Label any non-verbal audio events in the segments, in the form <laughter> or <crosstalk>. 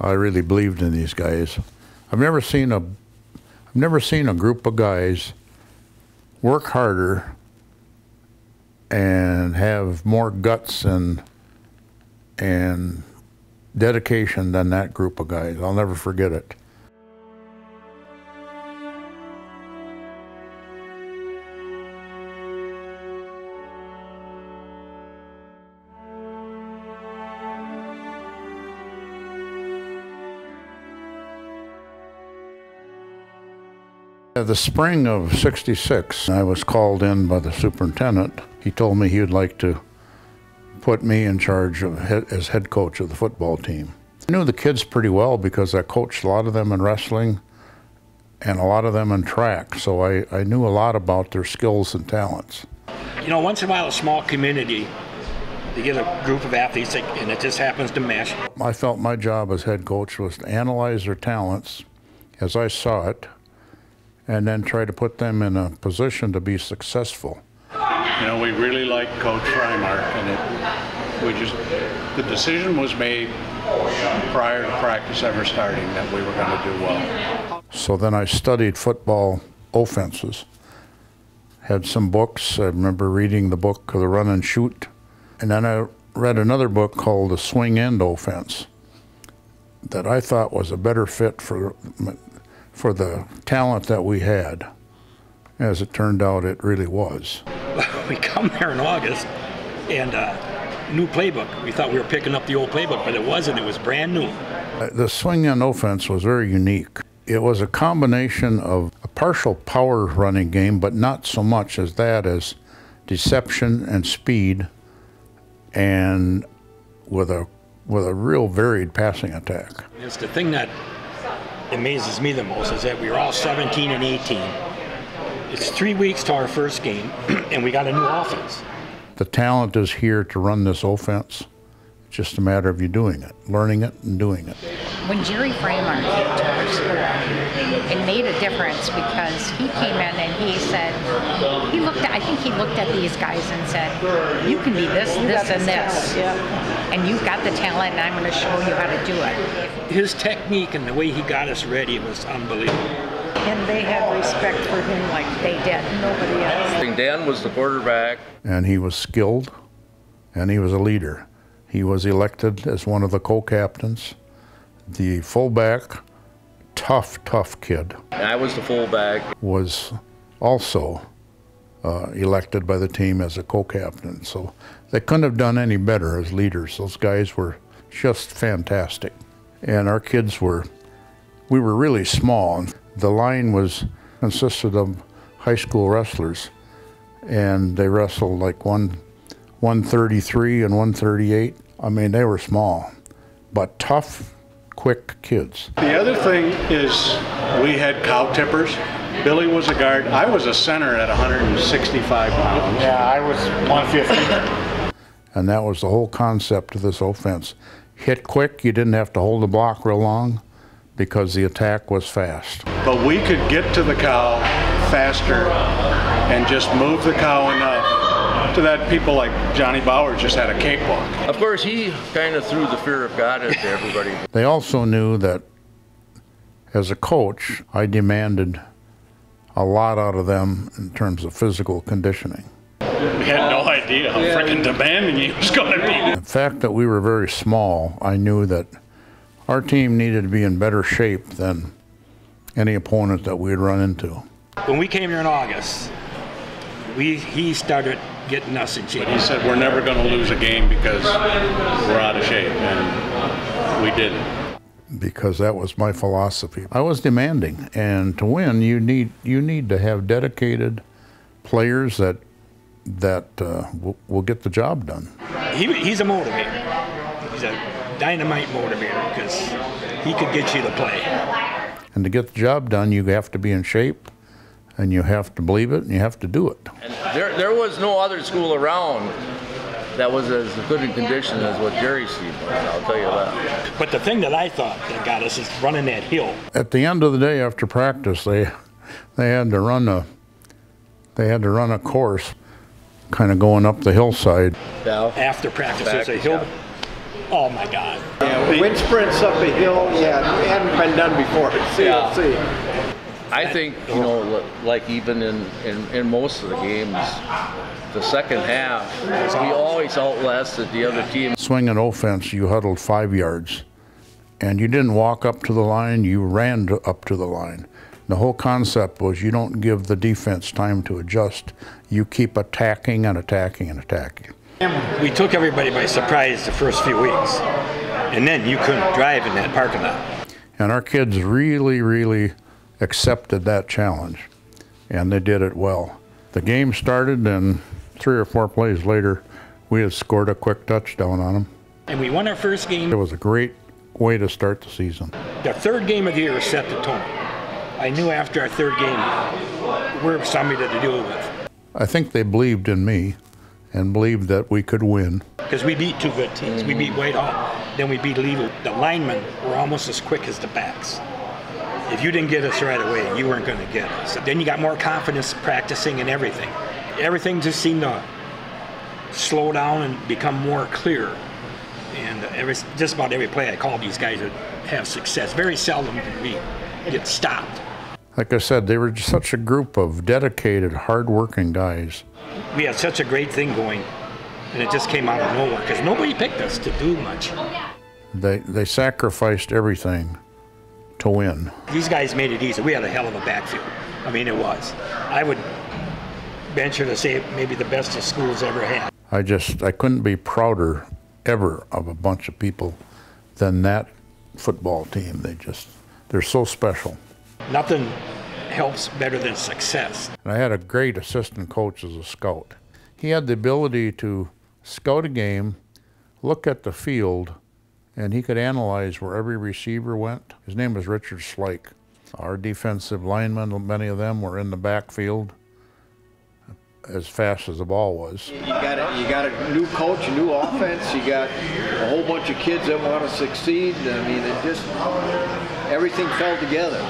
I really believed in these guys. I've never seen a, I've never seen a group of guys work harder and have more guts and and dedication than that group of guys. I'll never forget it. Uh, the spring of 66, I was called in by the superintendent. He told me he would like to put me in charge of as head coach of the football team. I knew the kids pretty well because I coached a lot of them in wrestling and a lot of them in track, so I, I knew a lot about their skills and talents. You know, once in a while, a small community, they get a group of athletes and it just happens to mesh. I felt my job as head coach was to analyze their talents as I saw it and then try to put them in a position to be successful. You know, we really like Coach Freimark, and it, we just, the decision was made prior to practice ever starting that we were going to do well. So then I studied football offenses. Had some books. I remember reading the book The Run and Shoot. And then I read another book called The Swing End Offense that I thought was a better fit for, for the talent that we had. As it turned out, it really was. <laughs> we come there in August and uh, new playbook. We thought we were picking up the old playbook, but it wasn't. It was brand new. Uh, the swing end offense was very unique. It was a combination of a partial power running game, but not so much as that as deception and speed, and with a with a real varied passing attack. It's the thing that amazes me the most is that we were all 17 and 18 it's three weeks to our first game, <clears throat> and we got a new offense. The talent is here to run this offense. It's just a matter of you doing it, learning it, and doing it. When Jerry Freimark came to our school, it made a difference because he came in and he said, he looked at, I think he looked at these guys and said, you can be this, this, and this. Yeah. And you've got the talent, and I'm going to show you how to do it. His technique and the way he got us ready was unbelievable and they had respect for him like they did nobody else. Dan was the quarterback. And he was skilled, and he was a leader. He was elected as one of the co-captains. The fullback, tough, tough kid. I was the fullback. Was also uh, elected by the team as a co-captain. So they couldn't have done any better as leaders. Those guys were just fantastic. And our kids were, we were really small. The line was consisted of high school wrestlers, and they wrestled like one, 133 and 138. I mean, they were small, but tough, quick kids. The other thing is we had cow tippers. Billy was a guard. I was a center at 165 pounds. Yeah, I was 150. And that was the whole concept of this offense. Hit quick, you didn't have to hold the block real long because the attack was fast. But we could get to the cow faster and just move the cow enough to that people like Johnny Bauer just had a cakewalk. Of course, he kind of threw the fear of God into everybody. They also knew that as a coach, I demanded a lot out of them in terms of physical conditioning. We had no idea how freaking demanding he was going to be. The fact that we were very small, I knew that our team needed to be in better shape than any opponent that we'd run into. When we came here in August, we he started getting us in shape. He said we're never going to lose a game because we're out of shape, and we didn't. Because that was my philosophy. I was demanding, and to win, you need you need to have dedicated players that that uh, will, will get the job done. He, he's a motivator. He's a dynamite motivator because he could get you to play. And to get the job done, you have to be in shape, and you have to believe it, and you have to do it. And there, there was no other school around that was as good in condition as what Jerry's team was, I'll tell you that. But the thing that I thought that got us is running that hill. At the end of the day after practice, they they had to run a they had to run a course kind of going up the hillside. After practice, there's a hill Oh my God. Yeah, wind sprints up a hill, yeah, hadn't been done before at CFC. I think, you know, like even in, in, in most of the games, the second half, we always outlasted the other team. Swing end offense, you huddled five yards, and you didn't walk up to the line, you ran to, up to the line. The whole concept was you don't give the defense time to adjust. You keep attacking and attacking and attacking. We took everybody by surprise the first few weeks, and then you couldn't drive in that parking lot. And our kids really, really accepted that challenge, and they did it well. The game started, and three or four plays later, we had scored a quick touchdown on them. And we won our first game. It was a great way to start the season. The third game of the year set the tone. I knew after our third game, we're somebody to deal with. I think they believed in me and believed that we could win. Because we beat two good teams. We beat Whitehall, then we beat Leeville. The linemen were almost as quick as the backs. If you didn't get us right away, you weren't going to get us. Then you got more confidence practicing and everything. Everything just seemed to slow down and become more clear. And every, just about every play I called these guys would have success. Very seldom did we get stopped. Like I said, they were just such a group of dedicated, hardworking guys. We had such a great thing going, and it just came out of nowhere because nobody picked us to do much. They, they sacrificed everything to win. These guys made it easy. We had a hell of a backfield. I mean, it was. I would venture to say maybe the best the school's ever had. I just, I couldn't be prouder ever of a bunch of people than that football team. They just, they're so special. Nothing helps better than success. And I had a great assistant coach as a scout. He had the ability to scout a game, look at the field, and he could analyze where every receiver went. His name was Richard Slike. Our defensive linemen, many of them were in the backfield as fast as the ball was. You got a, you got a new coach, a new offense, you got a whole bunch of kids that want to succeed. I mean, it just, everything fell together.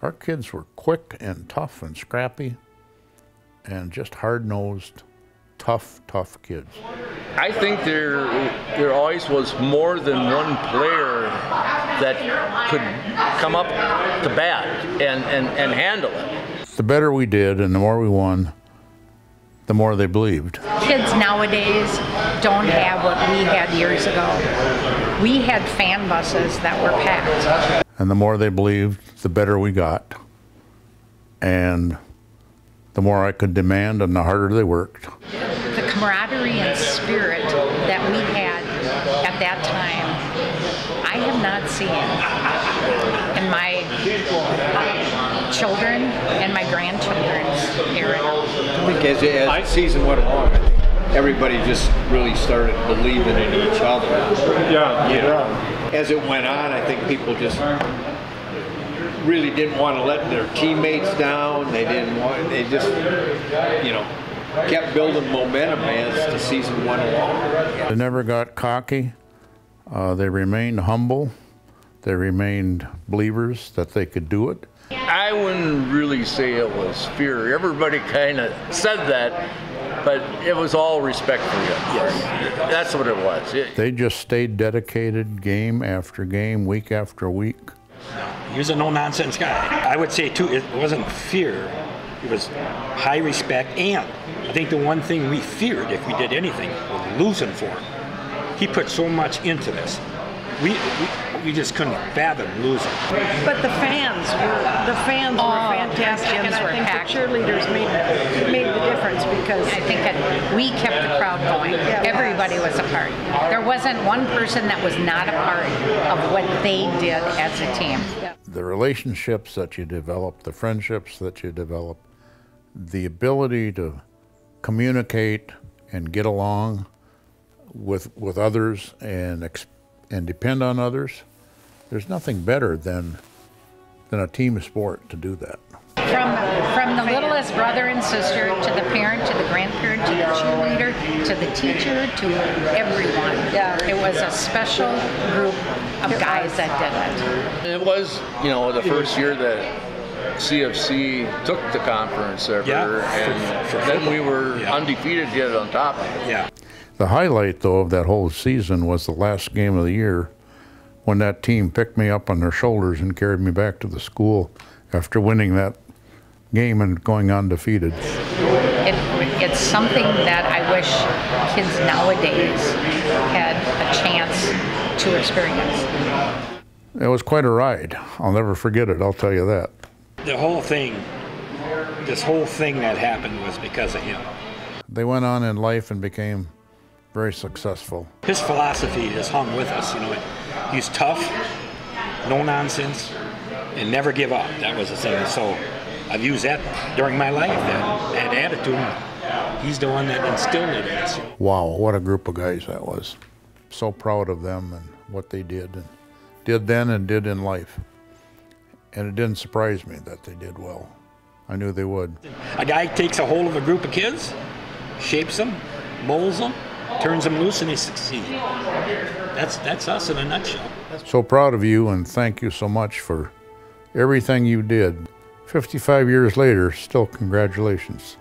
Our kids were quick and tough and scrappy and just hard-nosed, tough, tough kids. I think there there always was more than one player that could come up to bat and, and, and handle it. The better we did and the more we won, the more they believed. Kids nowadays don't have what we had years ago. We had fan buses that were packed. And the more they believed, the better we got. And the more I could demand and the harder they worked. The camaraderie and spirit that we had at that time, I have not seen in my children and my grandchildren's era. I think as, as the season went along, I think everybody just really started believing in each other. Yeah, You know, as it went on, I think people just really didn't want to let their teammates down. They didn't want. They just, you know, kept building momentum as the season went along. They never got cocky. Uh, they remained humble. They remained believers that they could do it. I wouldn't really say it was fear. Everybody kind of said that, but it was all respect for you. Yes. That's what it was. It- They just stayed dedicated game after game, week after week. He was a no-nonsense guy. I would say too, it wasn't fear. It was high respect, and I think the one thing we feared if we did anything was losing for him. He put so much into this. We, we, we just couldn't fathom losing. But the fans were, the fans Oh, were fantastic, and fans I think packed. the cheerleaders made, made the difference because I think that we kept the crowd going. Everybody was a part. There wasn't one person that was not a part of what they did as a team. The relationships that you develop, the friendships that you develop, the ability to communicate and get along with with others and and depend on others. There's nothing better than than a team sport to do that. From from the littlest brother and sister to the parent to the grandparent to the cheerleader to the teacher to everyone. Yeah. It was a special group of guys that did it. It was, you know, the first year that CFC took the conference ever, Yeah, for- and for then we were Yeah. undefeated yet on top of it. Yeah. The highlight, though, of that whole season was the last game of the year when that team picked me up on their shoulders and carried me back to the school after winning that game and going undefeated. It, it's something that I wish kids nowadays had a chance to experience. It was quite a ride. I'll never forget it, I'll tell you that. The whole thing, this whole thing that happened was because of him. They went on in life and became very successful. His philosophy has hung with us. You know, he's tough, no nonsense, and never give up. That was the thing. So I've used that during my life. That, that attitude. He's the one that instilled it in us. Wow, what a group of guys that was. So proud of them and what they did and did then and did in life. And it didn't surprise me that they did well. I knew they would. A guy takes a hold of a group of kids, shapes them, molds them, turns them loose, and they succeed. That's that's us in a nutshell. So proud of you and thank you so much for everything you did. 55 years later, still congratulations.